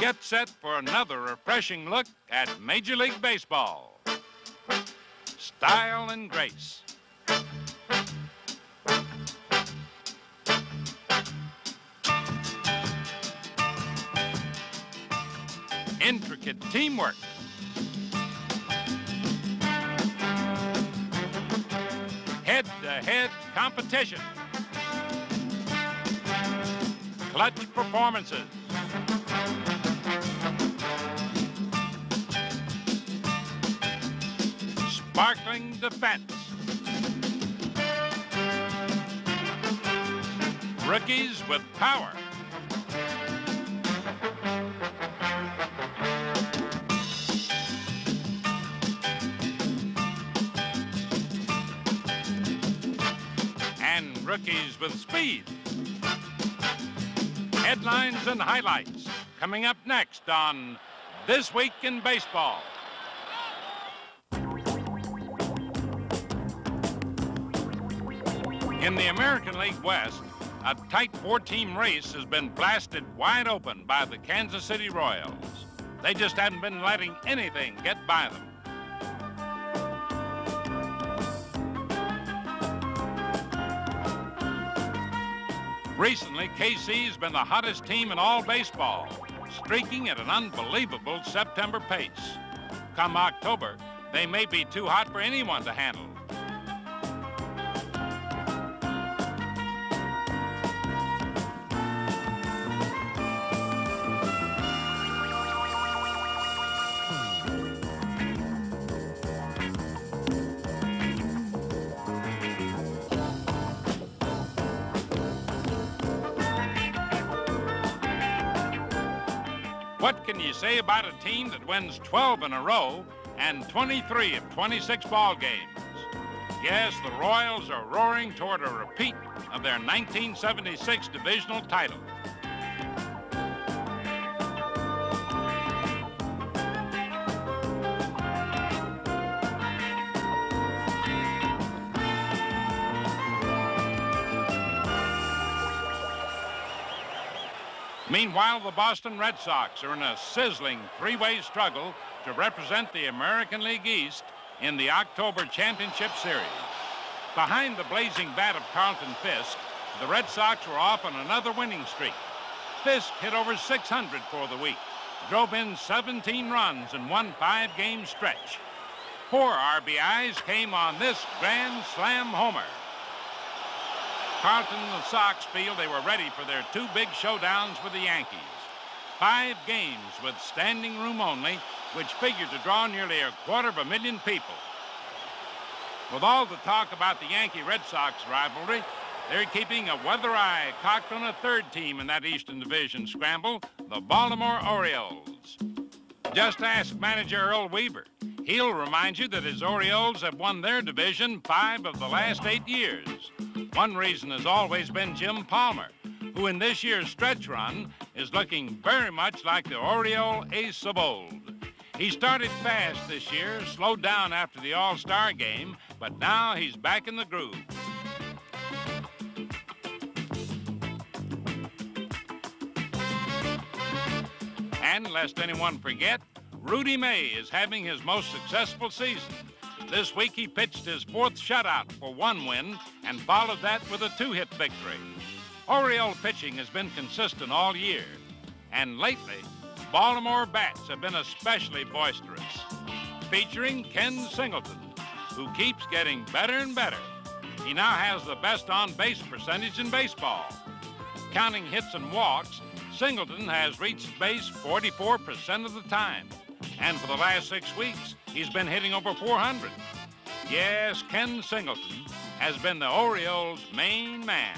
Get set for another refreshing look at Major League Baseball. Style and grace. Intricate teamwork. Head-to-head competition. Clutch performances. Sparkling defense. Rookies with power. And rookies with speed. Headlines and highlights coming up next on This Week in Baseball. In the American League West, a tight four-team race has been blasted wide open by the Kansas City Royals. They just haven't been letting anything get by them. Recently, KC's been the hottest team in all baseball, streaking at an unbelievable September pace. Come October, they may be too hot for anyone to handle. What can you say about a team that wins 12 in a row and 23 of 26 ball games? Yes, the Royals are roaring toward a repeat of their 1976 divisional title. Meanwhile, the Boston Red Sox are in a sizzling three-way struggle to represent the American League East in the October Championship Series. Behind the blazing bat of Carlton Fisk, the Red Sox were off on another winning streak. Fisk hit over 600 for the week, drove in 17 runs and won five-game stretch. Four RBIs came on this grand slam homer. Carlton and the Sox feel they were ready for their two big showdowns with the Yankees. Five games with standing room only, which figured to draw nearly a quarter of a million people. With all the talk about the Yankee-Red Sox rivalry, they're keeping a weather eye cocked on a third team in that Eastern Division scramble, the Baltimore Orioles. Just ask manager Earl Weaver. He'll remind you that his Orioles have won their division five of the last eight years. One reason has always been Jim Palmer, who in this year's stretch run is looking very much like the Oriole ace of old. He started fast this year, slowed down after the All-Star game, but now he's back in the groove. And lest anyone forget, Rudy May is having his most successful season. This week he pitched his fourth shutout for one win and followed that with a two-hit victory. Oriole pitching has been consistent all year. And lately, Baltimore bats have been especially boisterous. Featuring Ken Singleton, who keeps getting better and better. He now has the best on-base percentage in baseball. Counting hits and walks, Singleton has reached base 44% of the time. And for the last six weeks, he's been hitting over 400. Yes, Ken Singleton has been the Orioles' main man.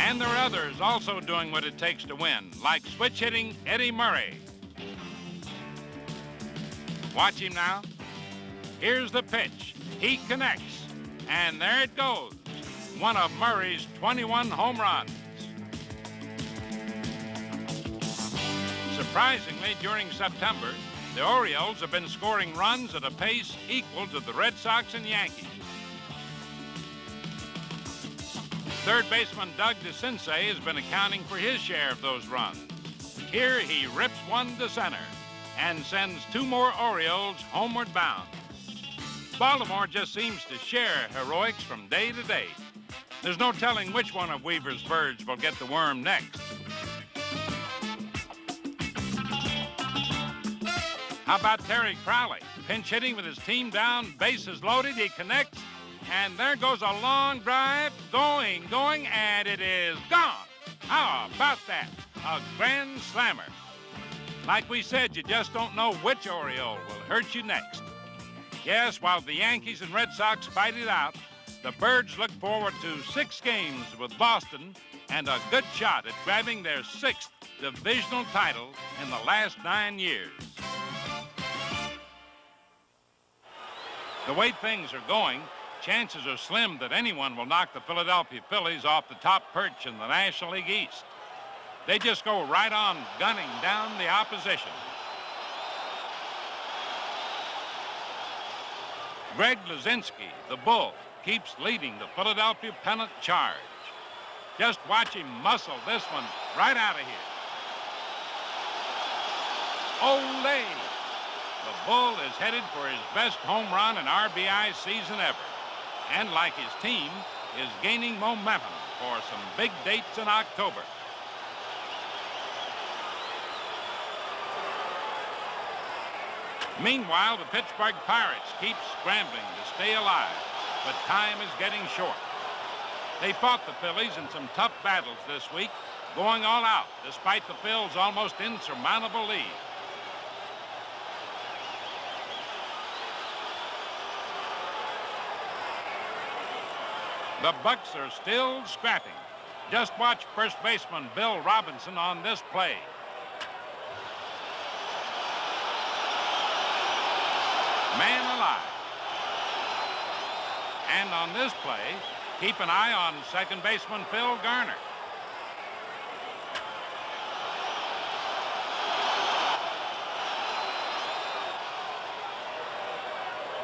And there are others also doing what it takes to win, like switch hitting Eddie Murray. Watch him now. Here's the pitch. He connects. And there it goes. One of Murray's 21 home runs. Surprisingly, during September, the Orioles have been scoring runs at a pace equal to the Red Sox and Yankees. Third baseman Doug DeCinces has been accounting for his share of those runs. Here he rips one to center and sends two more Orioles homeward bound. Baltimore just seems to share heroics from day to day. There's no telling which one of Weaver's birds will get the worm next. How about Terry Crowley? Pinch hitting with his team down, bases loaded, he connects, and there goes a long drive, going, going, and it is gone. How about that? A grand slammer. Like we said, you just don't know which Oriole will hurt you next. Yes, while the Yankees and Red Sox fight it out, the Birds look forward to six games with Boston and a good shot at grabbing their sixth divisional title in the last nine years. The way things are going, chances are slim that anyone will knock the Philadelphia Phillies off the top perch in the National League East. They just go right on gunning down the opposition. Greg Luzinski, the Bull, keeps leading the Philadelphia pennant charge. Just watch him muscle this one right out of here. Ole! The Bull is headed for his best home run and RBI season ever. And like his team, is gaining momentum for some big dates in October. Meanwhile, the Pittsburgh Pirates keep scrambling to stay alive, but time is getting short. They fought the Phillies in some tough battles this week, going all out despite the Phil's almost insurmountable lead. The Bucs are still scrapping. Just watch first baseman Bill Robinson on this play. Man alive. And on this play, keep an eye on second baseman Phil Garner.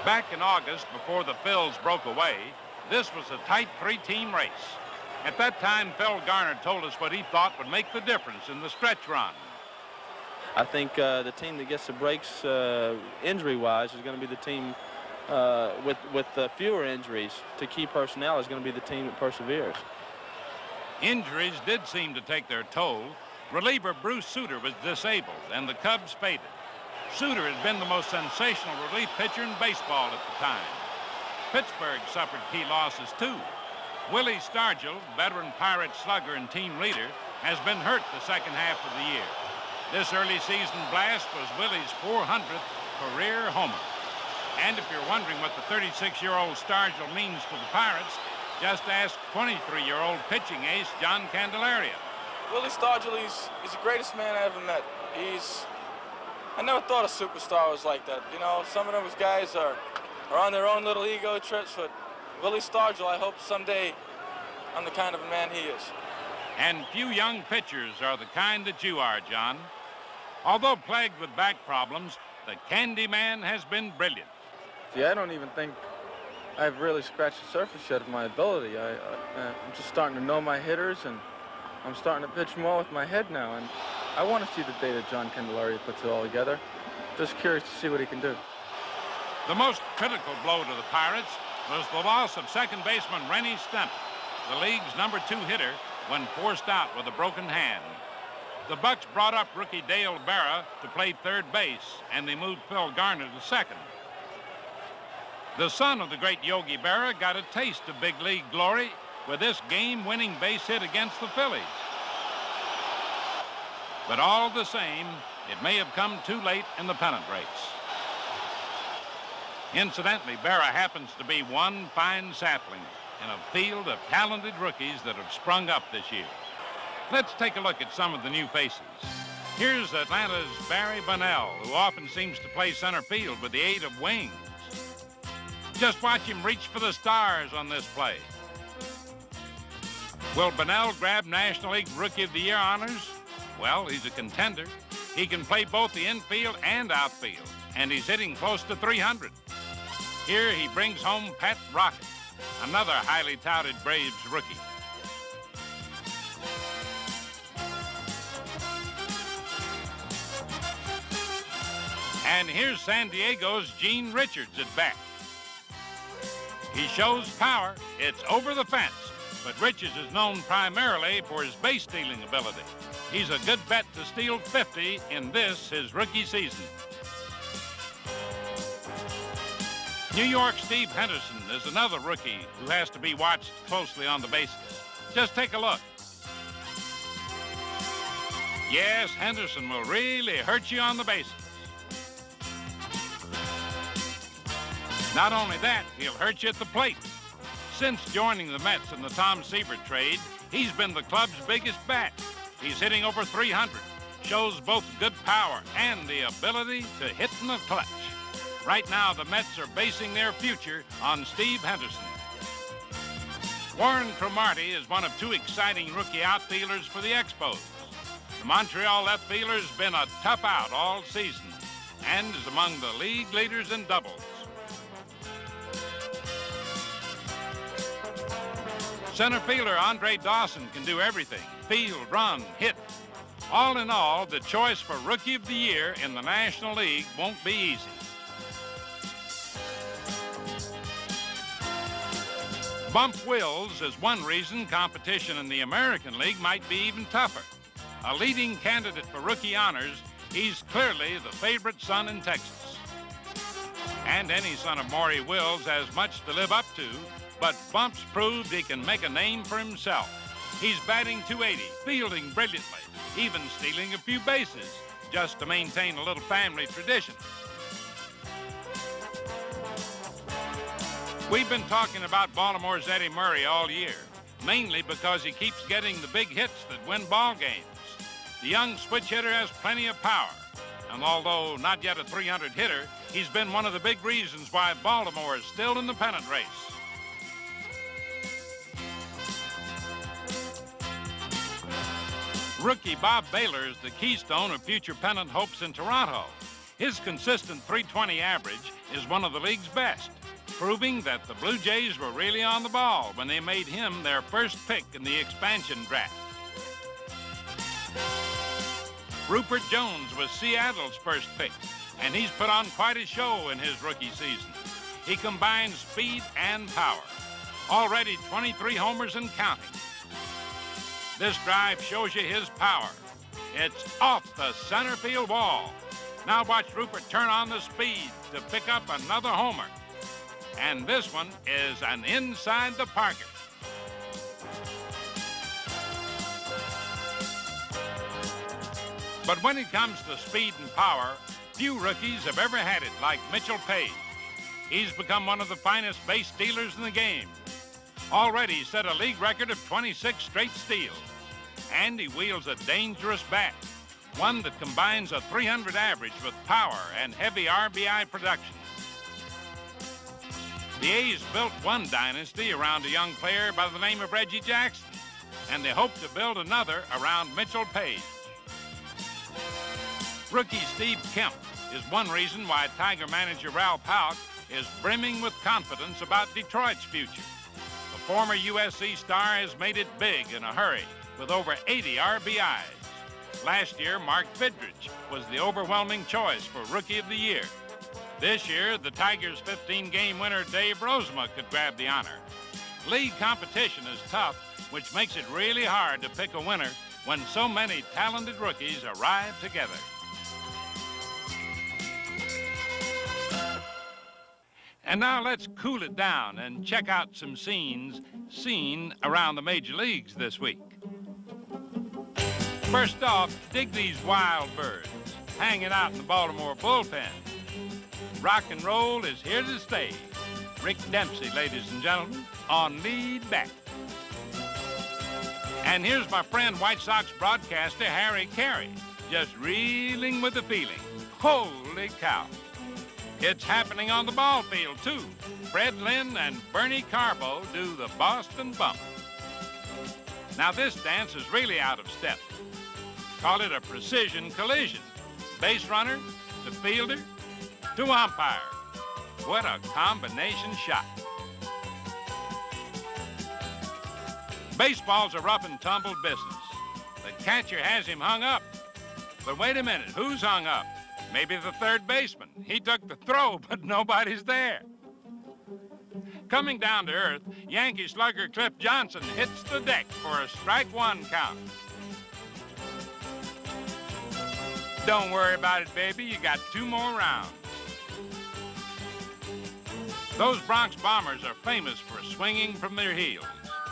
Back in August, before the Phils broke away, this was a tight three-team race. At that time, Phil Garner told us what he thought would make the difference in the stretch run. I think uh, the team that gets the breaks uh, injury-wise is going to be the team uh, with with fewer injuries to key personnel is going to be the team that perseveres. Injuries did seem to take their toll. Reliever Bruce Sutter was disabled, and the Cubs faded. Sutter had been the most sensational relief pitcher in baseball at the time. Pittsburgh suffered key losses too. Willie Stargell, veteran Pirate slugger and team leader, has been hurt the second half of the year. This early season blast was Willie's 400th career homer. And if you're wondering what the 36-year-old Stargell means to the Pirates, just ask 23-year-old pitching ace John Candelaria. Willie Stargell, is, he's the greatest man I ever met. He's, I never thought a superstar was like that. You know, some of those guys are are on their own little ego trips, but Willie Stargell, I hope someday I'm the kind of a man he is. And few young pitchers are the kind that you are, John. Although plagued with back problems, the Candy Man has been brilliant. See, I don't even think I've really scratched the surface yet of my ability. I, am just starting to know my hitters, and I'm starting to pitch more with my head now. And I want to see the day that John Candelaria puts it all together. Just curious to see what he can do. The most critical blow to the Pirates was the loss of second baseman Rennie Stennett, the league's number two hitter, when forced out with a broken hand. The Bucs brought up rookie Dale Berra to play third base, and they moved Phil Garner to second. The son of the great Yogi Berra got a taste of big league glory with this game-winning base hit against the Phillies. But all the same, it may have come too late in the pennant race. Incidentally, Berra happens to be one fine sapling in a field of talented rookies that have sprung up this year. Let's take a look at some of the new faces. Here's Atlanta's Barry Bonnell, who often seems to play center field with the aid of wings. Just watch him reach for the stars on this play. Will Bonnell grab National League Rookie of the Year honors? Well, he's a contender. He can play both the infield and outfield, and he's hitting close to 300. Here he brings home Pat Rockett, another highly touted Braves rookie. And here's San Diego's Gene Richards at bat. He shows power. It's over the fence. But Richards is known primarily for his base stealing ability. He's a good bet to steal 50 in this, his rookie season. New York Steve Henderson is another rookie who has to be watched closely on the bases. Just take a look. Yes, Henderson will really hurt you on the bases. Not only that, he'll hurt you at the plate. Since joining the Mets in the Tom Seaver trade, he's been the club's biggest bat. He's hitting over 300, shows both good power and the ability to hit in the clutch. Right now, the Mets are basing their future on Steve Henderson. Warren Cromartie is one of two exciting rookie outfielders for the Expos. The Montreal left fielder's been a tough out all season and is among the league leaders in doubles. Center fielder Andre Dawson can do everything field, run, hit. All in all, the choice for Rookie of the Year in the National League won't be easy. Bump Wills is one reason competition in the American League might be even tougher. A leading candidate for rookie honors, he's clearly the favorite son in Texas. And any son of Maury Wills has much to live up to, but Bumps proved he can make a name for himself. He's batting 280, fielding brilliantly, even stealing a few bases, just to maintain a little family tradition. We've been talking about Baltimore's Eddie Murray all year, mainly because he keeps getting the big hits that win ball games. The young switch hitter has plenty of power, and although not yet a 300 hitter, he's been one of the big reasons why Baltimore is still in the pennant race. Rookie Bob Bailor is the keystone of future pennant hopes in Toronto. His consistent 320 average is one of the league's best proving that the Blue Jays were really on the ball when they made him their first pick in the expansion draft. Rupert Jones was Seattle's first pick, and he's put on quite a show in his rookie season. He combines speed and power. Already 23 homers and counting. This drive shows you his power. It's off the center field wall. Now watch Rupert turn on the speed to pick up another homer and this one is an inside the Parker. But when it comes to speed and power, few rookies have ever had it like Mitchell Page. He's become one of the finest base stealers in the game. Already set a league record of 26 straight steals. And he wields a dangerous bat, one that combines a 300 average with power and heavy RBI production. The A's built one dynasty around a young player by the name of Reggie Jackson, and they hope to build another around Mitchell Page. Rookie Steve Kemp is one reason why Tiger manager Ralph Houk is brimming with confidence about Detroit's future. The former USC star has made it big in a hurry with over 80 RBIs. Last year, Mark Fidrych was the overwhelming choice for Rookie of the Year. This year, the Tigers' 15-game winner Dave Rozema could grab the honor. League competition is tough, which makes it really hard to pick a winner when so many talented rookies arrive together. And now let's cool it down and check out some scenes seen around the major leagues this week. First off, dig these wild birds hanging out in the Baltimore bullpen. Rock and roll is here to stay. Rick Dempsey, ladies and gentlemen, on lead back. And here's my friend White Sox broadcaster Harry Caray, just reeling with the feeling. Holy cow. It's happening on the ball field, too. Fred Lynn and Bernie Carbo do the Boston Bump. Now, this dance is really out of step. Call it a precision collision. Base runner, the fielder, to umpire. What a combination shot. Baseball's a rough and tumble business. The catcher has him hung up. But wait a minute, who's hung up? Maybe the third baseman. He took the throw, but nobody's there. Coming down to earth, Yankee slugger Cliff Johnson hits the deck for a strike one count. Don't worry about it, baby. You got two more rounds. Those Bronx Bombers are famous for swinging from their heels.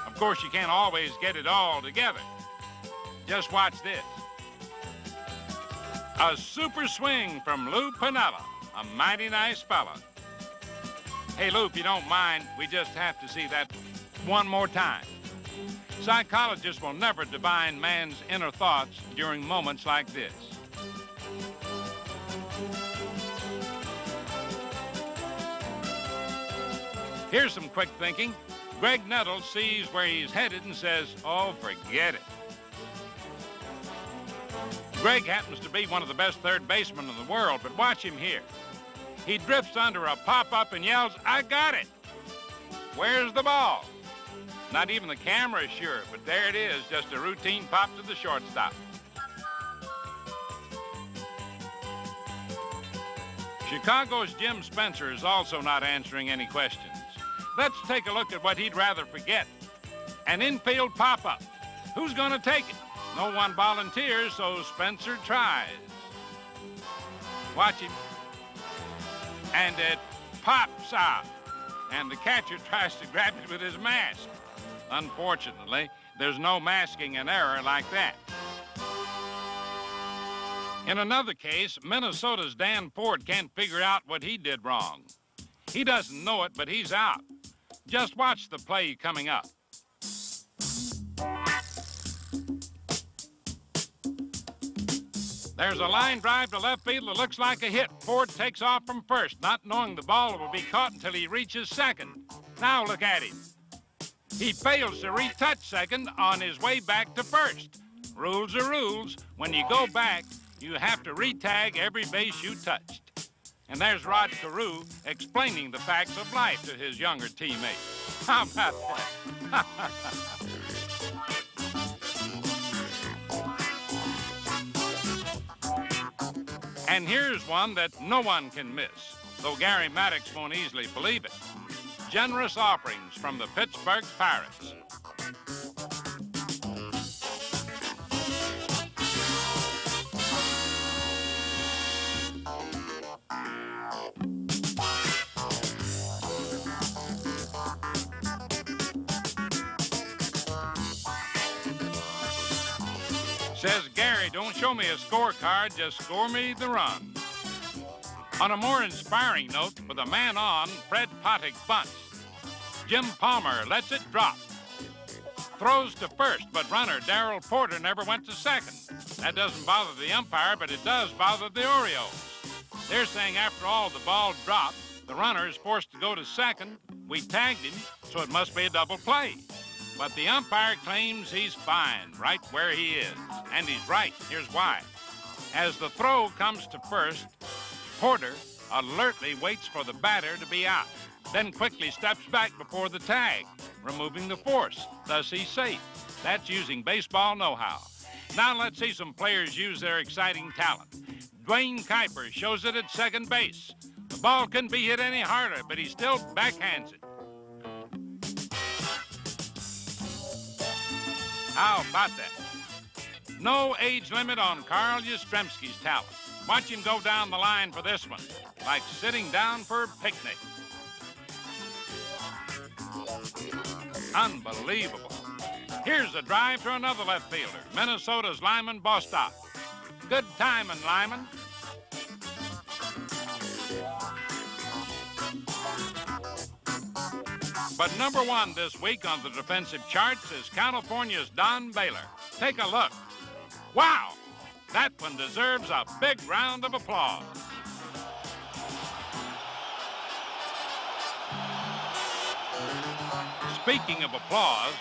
Of course, you can't always get it all together. Just watch this. A super swing from Lou Piniella, a mighty nice fella. Hey, Lou, if you don't mind, we just have to see that one more time. Psychologists will never divine man's inner thoughts during moments like this. Here's some quick thinking. Graig Nettles sees where he's headed and says, oh, forget it. Graig happens to be one of the best third basemen in the world, but watch him here. He drifts under a pop-up and yells, I got it. Where's the ball? Not even the camera is sure, but there it is, just a routine pop to the shortstop. Chicago's Jim Spencer is also not answering any questions. Let's take a look at what he'd rather forget. An infield pop-up. Who's going to take it? No one volunteers, so Spencer tries. Watch him. And it pops out. And the catcher tries to grab it with his mask. Unfortunately, there's no masking an error like that. In another case, Minnesota's Dan Ford can't figure out what he did wrong. He doesn't know it, but he's out. Just watch the play coming up. There's a line drive to left field that looks like a hit. Ford takes off from first, not knowing the ball will be caught until he reaches second. Now look at him. He fails to retouch second on his way back to first. Rules are rules. When you go back, you have to retag every base you touched. And there's Rod Carew explaining the facts of life to his younger teammate. How about that? and here's one that no one can miss, though Gary Maddox won't easily believe it. Generous offerings from the Pittsburgh Pirates. Don't show me a scorecard, just score me the run. On a more inspiring note, with a man on, Fred Patek bunts. Jim Palmer lets it drop. Throws to first, but runner Darrell Porter never went to second. That doesn't bother the umpire, but it does bother the Orioles. They're saying after all the ball dropped, the runner is forced to go to second. We tagged him, so it must be a double play. But the umpire claims he's fine right where he is. And he's right. Here's why. As the throw comes to first, Porter alertly waits for the batter to be out, then quickly steps back before the tag, removing the force. Thus, he's safe. That's using baseball know-how. Now let's see some players use their exciting talent. Duane Kuiper shows it at second base. The ball couldn't be hit any harder, but he still backhands it. How about that? No age limit on Carl Yastrzemski's talent. Watch him go down the line for this one, like sitting down for a picnic. Unbelievable. Here's a drive to another left fielder, Minnesota's Lyman Bostock. Good timing, Lyman. But number one this week on the defensive charts is California's Don Baylor. Take a look. Wow! That one deserves a big round of applause. Speaking of applause,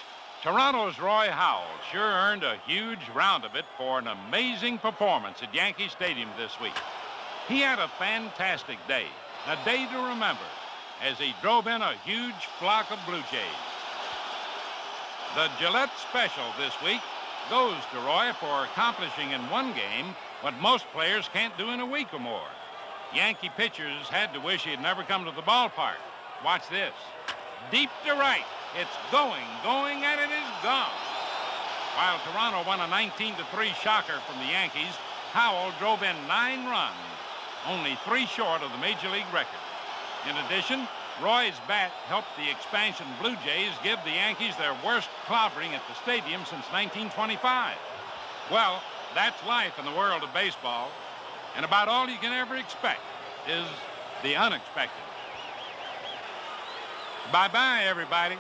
Toronto's Roy Howell sure earned a huge round of it for an amazing performance at Yankee Stadium this week. He had a fantastic day, a day to remember, as he drove in a huge flock of Blue Jays. The Gillette Special this week goes to Roy for accomplishing in one game what most players can't do in a week or more. Yankee pitchers had to wish he had never come to the ballpark. Watch this. Deep to right. It's going, going, and it is gone. While Toronto won a 19 to 3 shocker from the Yankees, Howell drove in nine runs, only three short of the major league record. In addition, Roy's bat helped the expansion Blue Jays give the Yankees their worst clobbering at the stadium since 1925. Well, that's life in the world of baseball, and about all you can ever expect is the unexpected. Bye-bye, everybody.